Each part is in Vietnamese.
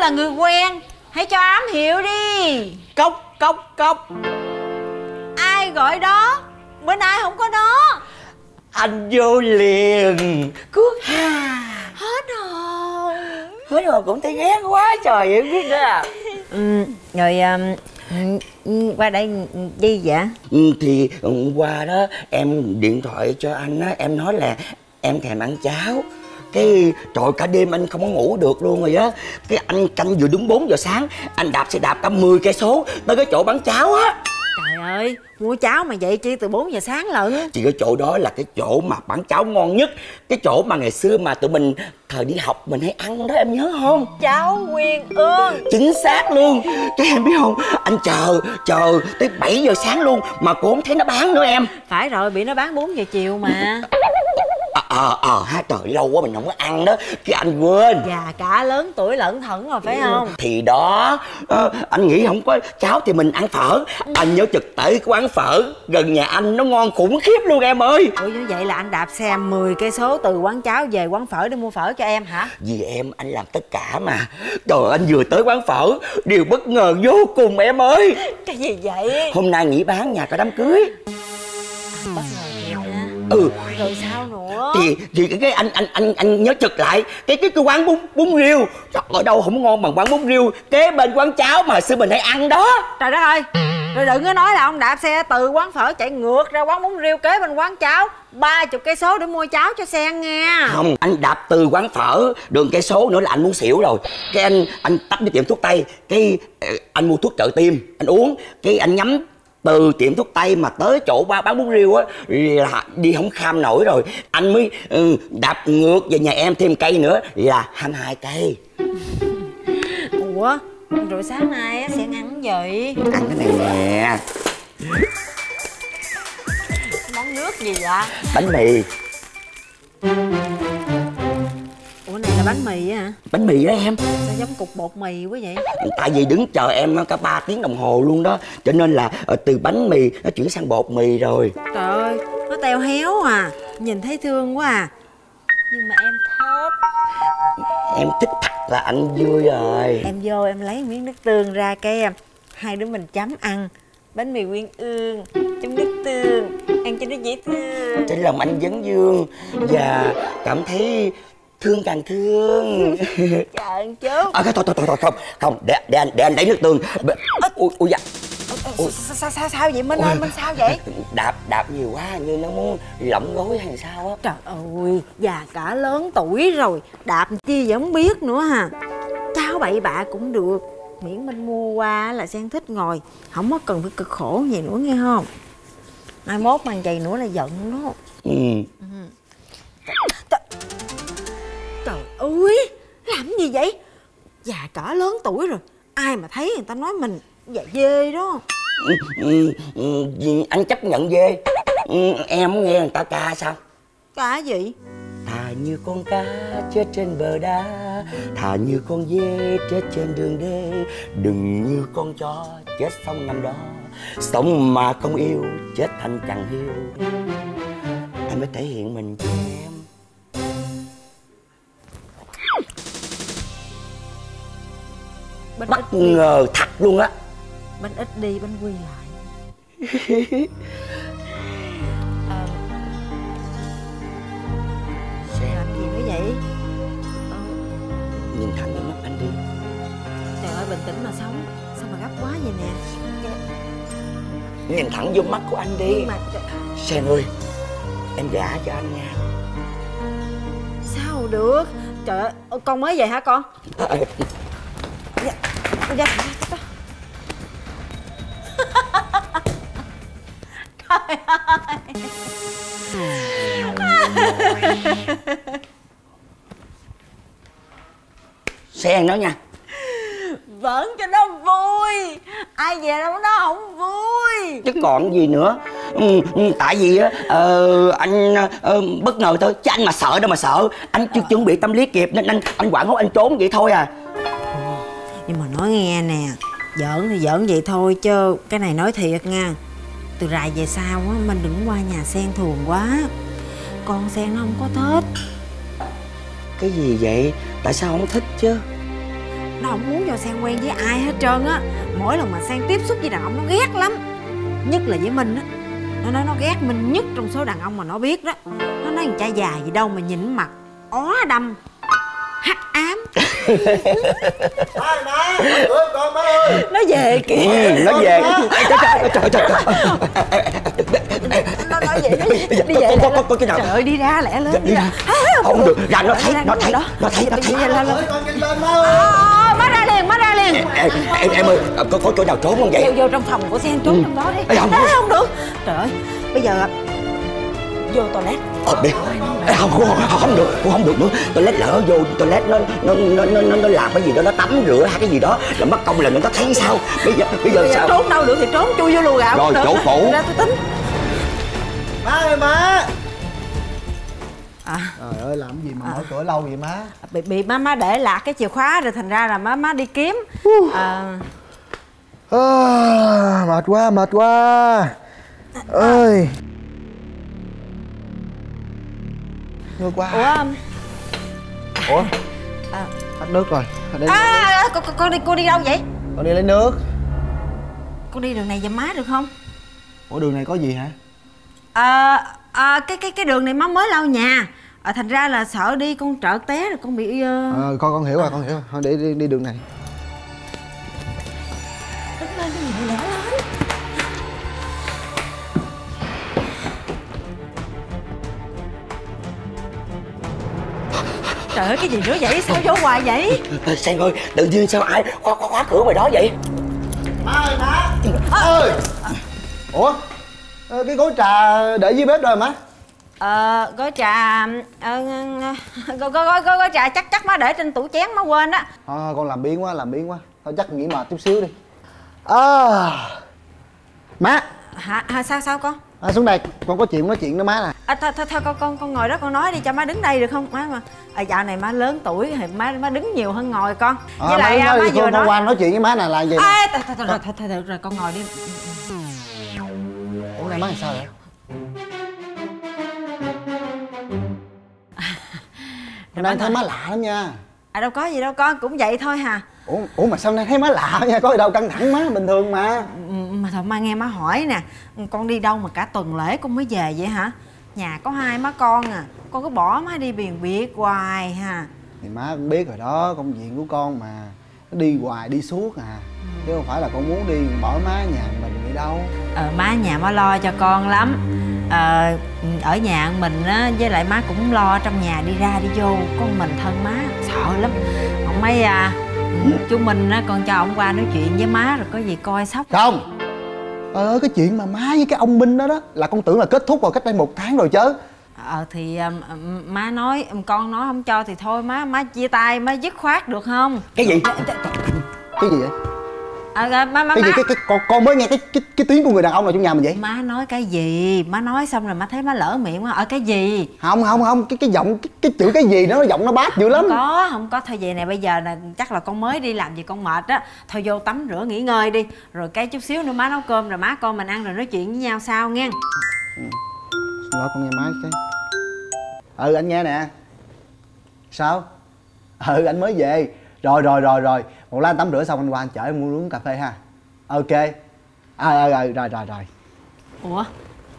là người quen. Hãy cho ám hiệu đi. Cốc cốc cốc. Ai gọi đó? Bên ai không có đó? Anh vô liền. Cước ha. Hết rồi. Hết rồi cũng thấy ghét quá trời em biết đó à. Ừ, rồi um, ừ, qua đây đi vậy? Ừ, thì ừ, qua đó em điện thoại cho anh á em nói là em thèm ăn cháo cái trời cả đêm anh không có ngủ được luôn rồi á. Cái anh canh vừa đúng 4 giờ sáng anh đạp xe đạp cả 10 cây số tới cái chỗ bán cháo á. Trời ơi mua cháo mà dậy chi từ 4 giờ sáng lận? Thì cái chỗ đó là cái chỗ mà bán cháo ngon nhất cái chỗ mà ngày xưa mà tụi mình thời đi học mình hay ăn đó em nhớ không? Cháu quyên ương. Chính xác luôn. Cái em biết không? Anh chờ chờ tới 7 giờ sáng luôn mà cô không thấy nó bán nữa em. Phải rồi bị nó bán 4 giờ chiều mà ờ ờ ha trời lâu quá mình không có ăn đó. Cái anh quên. Già cả lớn tuổi lẫn thận rồi phải không? thì đó ờ, anh nghĩ không có cháo thì mình ăn phở. Anh nhớ trực tể cái quán phở gần nhà anh nó ngon khủng khiếp luôn em ơi. Ủa như vậy là anh đạp xe 10 cây số từ quán cháo về quán phở để mua phở cho em hả? Vì em anh làm tất cả mà. Trời anh vừa tới quán phở điều bất ngờ vô cùng em ơi. Cái gì vậy? Hôm nay nghỉ bán nhà có đám cưới ừ. Rồi sao nữa? Thì thì cái, cái anh anh anh anh nhớ trực lại. Cái cái cái quán bún bún riêu. Trời, ở đâu không ngon bằng quán bún riêu kế bên quán cháo mà xưa mình hay ăn đó. Trời đất ơi. Rồi đừng có nói là ông đạp xe từ quán phở chạy ngược ra quán bún riêu kế bên quán cháo. Ba chục cây số để mua cháo cho sen nha không anh đạp từ quán phở đường cây số nữa là anh muốn xỉu rồi. Cái anh anh tấp đi tiệm thuốc tây. Cái ờ, anh mua thuốc trợ tim anh uống. Cái anh nhắm từ tiệm thuốc tây mà tới chỗ ba bán bún riêu á là đi không kham nổi rồi. Anh mới ừ, đạp ngược về nhà em thêm cây nữa là 22 cây. Ủa rồi sáng nay á sen ăn gì? Ăn cái này nè. Món nước gì vậy? Bánh mì là bánh mì á hả? Bánh mì đó em. Sao giống cục bột mì quá vậy? Tại vì đứng chờ em cả 3 tiếng đồng hồ luôn đó. Cho nên là ờ, từ bánh mì nó chuyển sang bột mì rồi. Trời ơi nó teo héo à. Nhìn thấy thương quá à. Nhưng mà em thích em thích thật là anh vui rồi. Em vô em lấy miếng nước tương ra cái em hai đứa mình chấm ăn. Bánh mì nguyên ương chấm nước tương ăn cho nó dễ thương. Trên lòng anh vấn dương và cảm thấy thương càng thương. Trời ơi chú à, thôi thôi thôi thôi không. Không để để anh để anh lấy nước tương. Ui ui dạ sao, sao, sao, sao vậy Minh ơi? Minh sao vậy? Đạp đạp nhiều quá như nó muốn lỏng gối hay sao á. Trời ơi già cả lớn tuổi rồi đạp chi vậy không biết nữa ha cháu bậy bạ cũng được. Miễn Minh mua qua là Sen thích ngồi. Không có cần phải cực khổ gì nữa nghe không? Mai mốt mang giày nữa là giận đó. Ừ. Trời gì vậy? Già cả lớn tuổi rồi Ai mà thấy người ta nói mình già dê đó? Ừ, ừ, ừ, anh chấp nhận dê? Em không nghe người ta ca sao? Cả gì? Thà như con cá chết trên bờ đá Thà như con dê chết trên đường đê Đừng như con chó chết xong năm đó Sống mà không yêu chết thành chẳng hiu Anh mới thể hiện mình cho em Bánh Bất ít đi. ngờ thật luôn á. Bánh ít đi, bánh quy lại. Ờ, Làm gì nữa vậy? Ờ, Nhìn thẳng vào mắt anh đi. Trời ơi, bình tĩnh mà sống. Sao mà gấp quá vậy nè? Nhìn thẳng vô mắt của anh đi. Mà Sen ơi Em gả cho anh nha. Sao được? Trời ơi, con mới về hả con? à, à, dạ, Trời ơi Sen đó nha. Vẫn cho nó vui. Ai về đâu nó không vui. Chứ còn gì nữa. Ừ, ừ, tại vì á ờ, anh ờ, bất ngờ thôi. Chứ anh mà sợ đâu mà sợ. Anh chưa chuẩn bị tâm lý kịp nên anh anh quảng hốt anh trốn vậy thôi à Nhưng mà nói nghe nè Giỡn thì giỡn vậy thôi chứ Cái này nói thiệt nha. Từ rày về sau á mình đừng qua nhà sen thường quá. Con sen nó không có thích cái gì vậy? Tại sao không thích chứ? Nó không muốn cho sen quen với ai hết trơn á. Mỗi lần mà sen tiếp xúc với đàn ông nó ghét lắm. Nhất là với minh á. Nó nói nó ghét minh nhất trong số đàn ông mà nó biết đó. Nó nói thằng cha già gì đâu mà nhìn mặt ó đâm hắc ám. Má con ơi. Nó về kìa. Ừ, nó về. Trời trời trời trời trời. Nó nói vậy đi về có có có cái nào? Trời ơi đi ra lẹ lên đi ra. không được. Ra nó thấy nó thấy nó thấy nó thấy. lên lên con má ơi. Ờ, má ra liền má ra liền. Em em ơi có có chỗ nào trốn không vậy? Vô trong phòng của sen trốn trong đó đi. Không được. Trời ơi bây giờ vô toilet. Ờ đi. Không không không được cũng không được nữa. Toilet lỡ vô toilet nó nó nó nó nó, nó làm cái gì đó nó tắm rửa hay cái gì đó là mất công là người ta thấy sao? Bây giờ bây giờ bây giờ sao? trốn đâu được thì trốn chui vô lùa gạo Rồi, chỗ đó. cũ. ra tôi tính. Má ơi má. À. Trời ơi làm gì mà mở cửa lâu vậy má? Bị bị má má để lạc cái chìa khóa rồi thành ra là má má đi kiếm. À, à, Mệt quá mệt quá. Ơi Ngược quá ủa Ủa? À. Hết nước rồi đây à, à, con, con, con đi con đi đâu vậy? Con đi lấy nước. Con đi đường này giùm má được không? Ủa đường này có gì hả? À, à, cái cái cái đường này má mới lau nhà. À, thành ra là sợ đi con trợt té rồi con bị uh... Ờ con con hiểu rồi con hiểu rồi. Thôi để đi, đi đường này. Đứng lên cái gì lẻ trời ơi cái gì nữa vậy? Sao vô hoài vậy? Sen ơi tự nhiên sao ai khóa, khóa, khóa cửa ngoài đó vậy? Má ơi má ơi Ủa? Ờ, Cái gối trà để dưới bếp rồi má. Ờ gói trà ờ, gói, gói, gói, gói trà chắc chắc má để trên tủ chén má quên á. Thôi, con làm biến quá làm biến quá. Thôi chắc nghỉ mệt chút xíu đi. À, Má! Hả, hả sao sao con à, Xuống đây con có chuyện nói chuyện với má nè. À, thôi, thôi, thôi con con con ngồi đó con nói đi cho má đứng đây được không? Má mà à, dạo này má lớn tuổi thì má má đứng nhiều hơn ngồi con. À, với lại má, à, má gì, vừa con, nói con qua nói chuyện với má nè là gì nè? Ê, thôi, thôi, thôi, thôi, thôi, thôi, thôi, rồi con ngồi đi. Ủa này má làm sao vậy? Hôm nay thấy má lạ lắm nha à đâu có gì đâu con cũng vậy thôi hà. Ủa, ủa mà sao nay thấy má lạ nha Có gì đâu căng thẳng má bình thường mà. Ừ, mà thôi má nghe má hỏi nè. Con đi đâu mà cả tuần lễ con mới về vậy hả? Nhà có hai má con à. Con cứ bỏ má đi biền biệt hoài ha Thì má cũng biết rồi đó công việc của con mà. Nó đi hoài đi suốt à. Chứ không phải là con muốn đi bỏ má nhà mình vậy đâu. Ờ má nhà má lo cho con lắm ờ ở nhà mình á với lại má cũng lo trong nhà đi ra đi vô con mình thân má sợ lắm. Ông mấy à ừ, chú mình á con cho ông qua nói chuyện với má rồi có gì coi sóc. Không. Trời ơi cái chuyện mà má với cái ông Minh đó đó Là con tưởng là kết thúc vào cách đây một tháng rồi chứ. Ờ thì um, um, má nói um, con nói không cho thì thôi má má chia tay má dứt khoát được không? Cái gì? Cái gì vậy? À, à, má má Cái gì má. cái, cái con, con mới nghe cái, cái cái tiếng của người đàn ông nào trong nhà mình vậy? má nói cái gì? Má nói xong rồi má thấy má lỡ miệng quá ở cái gì? Không không không cái cái giọng cái, cái chữ cái gì đó giọng nó bát dữ lắm. Không có không có. Thôi vậy nè bây giờ là chắc là con mới đi làm gì con mệt á. Thôi vô tắm rửa nghỉ ngơi đi. Rồi cái chút xíu nữa má nấu cơm rồi má con mình ăn rồi nói chuyện với nhau sau nghe. Xin lỗi con nghe máy cái. Ừ anh nghe nè. Sao? Ừ anh mới về Rồi rồi rồi rồi. Một lát anh tắm rửa xong anh qua anh chở em mua uống cà phê ha. Ok. À, à, à, rồi rồi rồi. Ủa?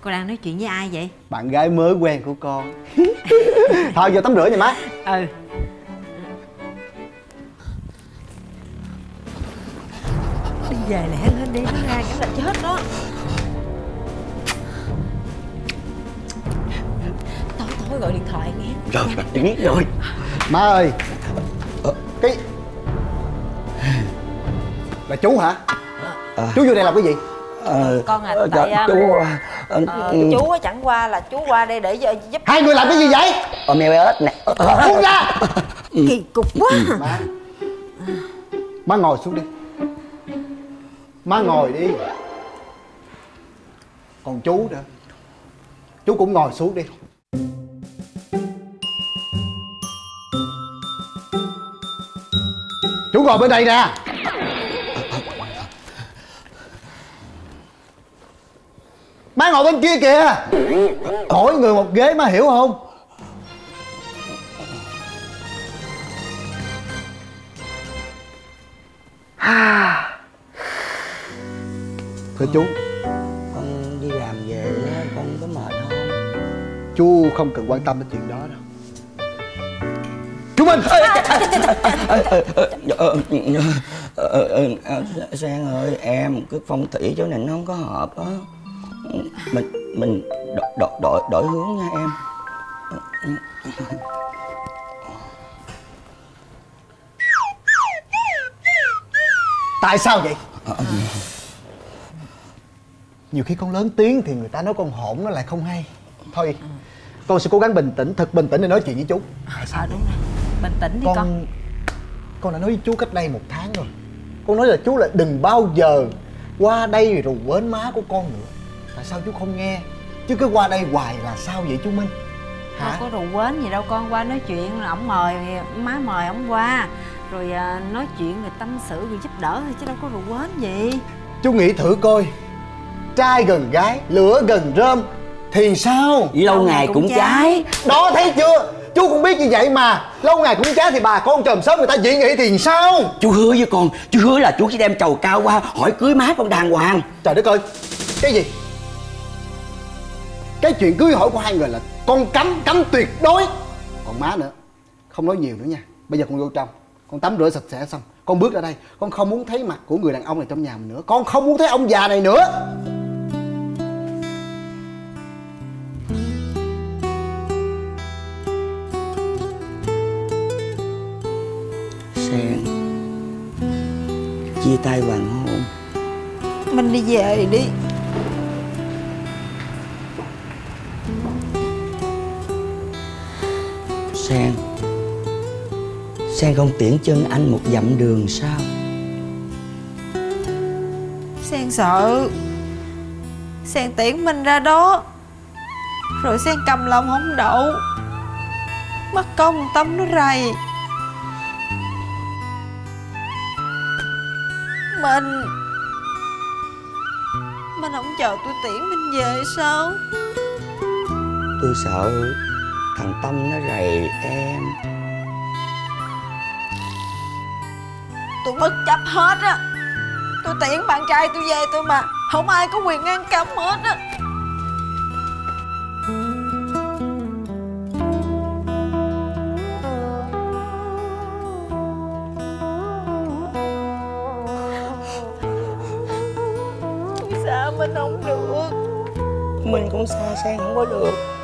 Cô đang nói chuyện với ai vậy? Bạn gái mới quen của con. Thôi vô tắm rửa nha má. Ừ. Đi về lẹ lên đi. Nó ra cái là chết đó. Tối tối gọi điện thoại nghe. Rồi biết rồi. Má ơi Là chú hả? Chú vô đây làm cái gì? ờ, con à, ờ, tại, dạ, à, chú ờ, Ờ, ừ, chú chẳng qua là chú qua đây để giúp Hai người làm cái gì vậy? ờ, mèo ếch nè. Buông ra. Kỳ cục quá. Má. Má ngồi xuống đi. Má ngồi đi. Còn chú nữa. Chú cũng ngồi xuống đi. Chú ngồi bên đây nè má ngồi bên kia kìa mỗi người một ghế má hiểu không thưa chú con đi làm về á, con có mệt không chú không cần quan tâm đến chuyện đó đâu chú minh Ờ, ờ, ờ, ờ, Sang ơi em cái phong thủy chỗ này nó không có hợp á mình mình đổi đổi đổi, đổi hướng nha em. Tại sao vậy? Nhiều khi con lớn tiếng thì người ta nói con hỗn nó lại không hay. Thôi con sẽ cố gắng bình tĩnh thật bình tĩnh để nói chuyện với chú. Ờ đúng rồi. Bình tĩnh đi con con. con đã nói với chú cách đây một tháng rồi. Con nói là chú là đừng bao giờ qua đây rồi quến má của con nữa tại sao chú không nghe? Chứ cứ qua đây hoài là sao vậy chú minh? Đâu hả? có rượu quến gì đâu con qua nói chuyện ổng mời má mời ổng qua. Rồi à, nói chuyện rồi tâm sự rồi giúp đỡ thôi chứ đâu có rượu quến gì. Chú nghĩ thử coi trai gần gái lửa gần rơm thì sao? Lâu ngày cũng trái đó thấy chưa? Chú cũng biết như vậy mà. Lâu ngày cũng trái thì bà con chòm sớm người ta dị nghị thì sao? Chú hứa với con chú hứa là chú sẽ đem trầu cao qua hỏi cưới má con đàng hoàng. Trời đất ơi cái gì cái chuyện cưới hỏi của hai người là con cấm cấm tuyệt đối. Còn má nữa không nói nhiều nữa nha. Bây giờ con vô trong con tắm rửa sạch sẽ xong con bước ra đây. Con không muốn thấy mặt của người đàn ông này trong nhà mình nữa. Con không muốn thấy ông già này nữa. Sen Chia tay hoàng hôn mình đi về đi Sen Sen không tiễn chân anh một dặm đường sao? Sen sợ. Sen tiễn mình ra đó. Rồi Sen cầm lòng không đậu. Mất công tâm nó rầy. Mình Mình không chờ tôi tiễn mình về sao? Tôi sợ thằng Tâm nó rầy em. Tôi bất chấp hết á. Tôi tiễn bạn trai tôi về tôi mà. Không ai có quyền ngăn cấm hết á. Sao mình không được? Mình cũng xa Sen không có được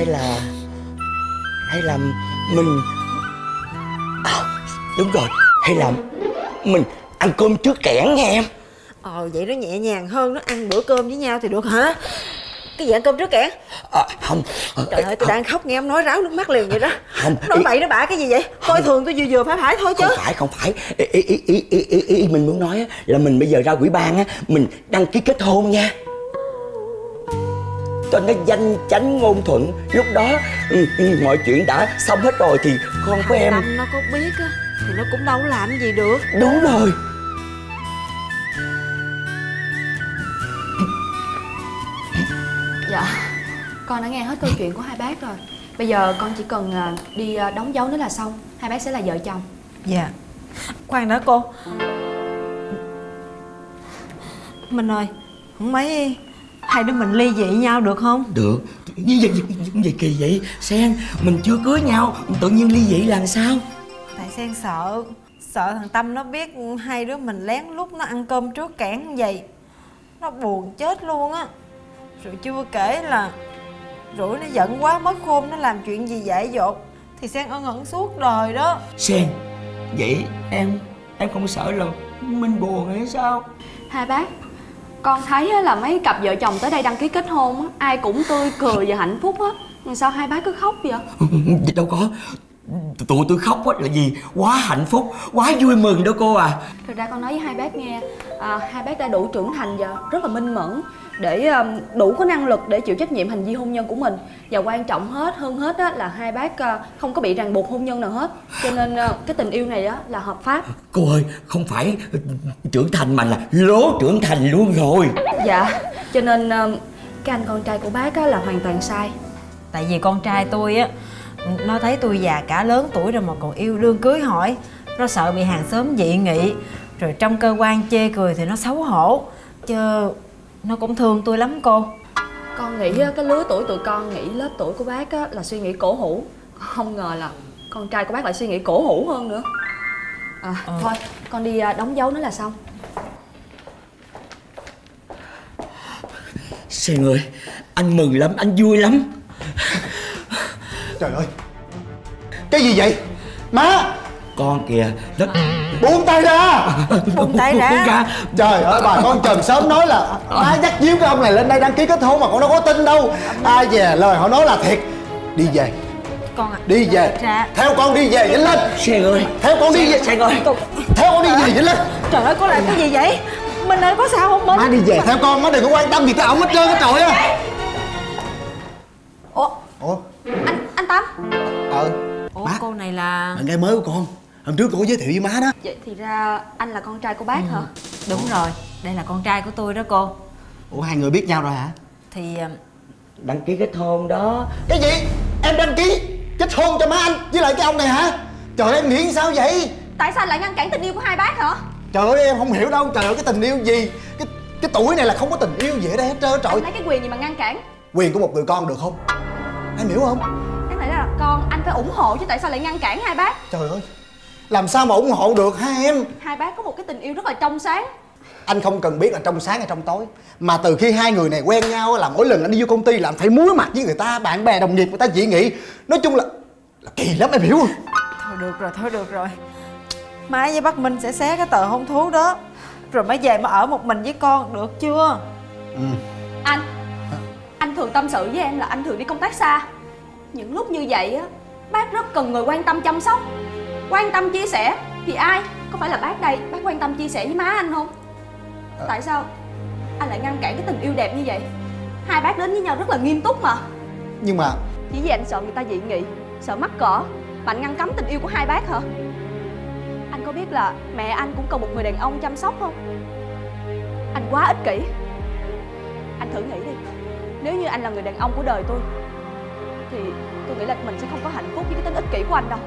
Hay là Hay là mình à, Đúng rồi Hay là Mình ăn cơm trước kẽn nha em. Ờ vậy nó nhẹ nhàng hơn Nó ăn bữa cơm với nhau thì được hả? Cái gì ăn cơm trước kẻ? À, Không. Trời ơi tôi đang khóc nghe em nói ráo nước mắt liền vậy đó. Không, Nói ý- bậy nói bạ cái gì vậy? Coi thường tôi vừa vừa phải phải thôi chứ. Không phải không phải. Ý, ý, ý, ý, ý, ý, mình muốn nói là mình bây giờ ra quỹ ban á Mình đăng ký kết hôn nha cho nó danh chánh ngôn thuận. Lúc đó ừ, ừ, mọi chuyện đã xong hết rồi thì con của em nó có biết á Thì nó cũng đâu làm gì được. Đúng rồi. Dạ Con đã nghe hết câu chuyện của hai bác rồi. Bây giờ con chỉ cần à, đi à, đóng dấu nữa là xong. Hai bác sẽ là vợ chồng. Dạ. Khoan đã cô. Mình ơi Không mấy Hai đứa mình ly dị nhau được không? Được. Như vậy như vậy kỳ vậy. Sen mình chưa cưới nhau tự nhiên ly dị là sao? Tại Sen sợ Sợ thằng Tâm nó biết hai đứa mình lén lút nó ăn cơm trước cản vậy. Nó buồn chết luôn á. Rồi chưa kể là Rủi nó giận quá mất khôn Nó làm chuyện gì dại dột. Thì Sen ân hận suốt đời đó. Sen vậy em em không sợ là mình buồn hay sao? Hai bác Con thấy á là mấy cặp vợ chồng tới đây đăng ký kết hôn Ai cũng tươi cười và hạnh phúc á. Sao hai bác cứ khóc vậy? Đâu có. Tụi tôi khóc á là gì quá hạnh phúc quá vui mừng đó cô à. Thực ra con nói với hai bác nghe à, Hai bác đã đủ trưởng thành và rất là minh mẫn Để um, đủ có năng lực để chịu trách nhiệm hành vi hôn nhân của mình. Và quan trọng hết hơn hết á, là hai bác à, không có bị ràng buộc hôn nhân nào hết. Cho nên à, cái tình yêu này á, là hợp pháp. Cô ơi không phải trưởng thành mà là lố trưởng thành luôn rồi. Dạ cho nên ờ, cái anh con trai của bác á, là hoàn toàn sai. Tại vì con trai tôi á Nó thấy tôi già cả lớn tuổi rồi mà còn yêu đương cưới hỏi Nó sợ bị hàng xóm dị nghị Rồi trong cơ quan chê cười thì nó xấu hổ. Chứ nó cũng thương tôi lắm cô. Con nghĩ á, cái lứa tuổi tụi con nghĩ lớp tuổi của bác á, là suy nghĩ cổ hủ. Không ngờ là con trai của bác lại suy nghĩ cổ hủ hơn nữa. À, thôi con đi à, đóng dấu nó là xong. Sen ơi Anh mừng lắm Anh vui lắm. Trời ơi. Cái gì vậy? Má Con kìa. Nó buông tay ra. Buông tay ra. Buông ra. Trời ơi bà con trần sớm nói là má dắt díu cái ông này lên đây đăng ký kết hôn mà con đâu có tin đâu. Ai về lời họ nói là thiệt. Đi về. Con à đi về. Ra. theo con đi về nhanh lên Sen ơi. Theo con đi về. Sen ơi. Theo con đi về nhanh lên Trời ơi có làm cái gì vậy? Minh ơi có sao không? Minh má đi về theo con má đừng có quan tâm gì tới ổng hết trơn cái trời á ủa? Ủa? Anh anh tâm ờ Ủa Má. cô này là bạn gái mới của con hôm trước có giới thiệu với má đó. Vậy thì ra anh là con trai của bác hả? Đúng rồi Đây là con trai của tôi đó cô. Ủa hai người biết nhau rồi hả? Thì ờ, Đăng ký kết hôn đó. Cái gì? Em đăng ký kết hôn cho má anh với lại cái ông này hả? Trời ơi em nghĩ sao vậy? Tại sao lại ngăn cản tình yêu của hai bác hả? Trời ơi em không hiểu đâu. Trời ơi cái tình yêu gì? Cái cái tuổi này là không có tình yêu gì ở đây hết trơn trời anh lấy cái quyền gì mà ngăn cản? Quyền của một người con được không? Em hiểu không? Đáng lẽ là con anh phải ủng hộ chứ tại sao lại ngăn cản hai bác? Trời ơi làm sao mà ủng hộ được hai em? Hai bác có một cái tình yêu rất là trong sáng. Anh không cần biết là trong sáng hay trong tối. Mà từ khi hai người này quen nhau là mỗi lần anh đi vô công ty là anh phải muối mặt với người ta bạn bè đồng nghiệp người ta dị nghị nói chung là, là kỳ lắm em hiểu không? Thôi được rồi thôi được rồi. Má với bác Minh sẽ xé cái tờ hôn thú đó. Rồi mới về mà ở một mình với con được chưa? Anh anh thường tâm sự với em là anh thường đi công tác xa. Những lúc như vậy á bác rất cần người quan tâm chăm sóc quan tâm chia sẻ. Thì ai? Có phải là bác đây? Bác quan tâm chia sẻ với má anh không? Tại sao? Anh lại ngăn cản cái tình yêu đẹp như vậy? Hai bác đến với nhau rất là nghiêm túc mà. Nhưng mà chỉ vì anh sợ người ta dị nghị sợ mắc cỡ. Mà anh ngăn cấm tình yêu của hai bác hả? Anh có biết là mẹ anh cũng cần một người đàn ông chăm sóc không? Anh quá ích kỷ. Anh thử nghĩ đi. Nếu như anh là người đàn ông của đời tôi thì tôi nghĩ là mình sẽ không có hạnh phúc với cái tính ích kỷ của anh đâu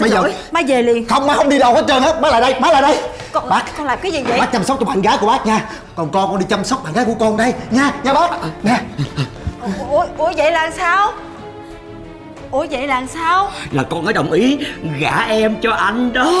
má bây giờ- Má về liền. Không má không đi đâu hết trơn hết má lại đây má lại đây. Con, bác. con làm cái gì vậy? Bác chăm sóc cho bạn gái của bác nha. Còn con con đi chăm sóc bạn gái của con đây. Nha nha bác. Nè. Ủa, ủa vậy là sao? Ủa vậy là sao? Là con mới đồng ý gả em cho anh đó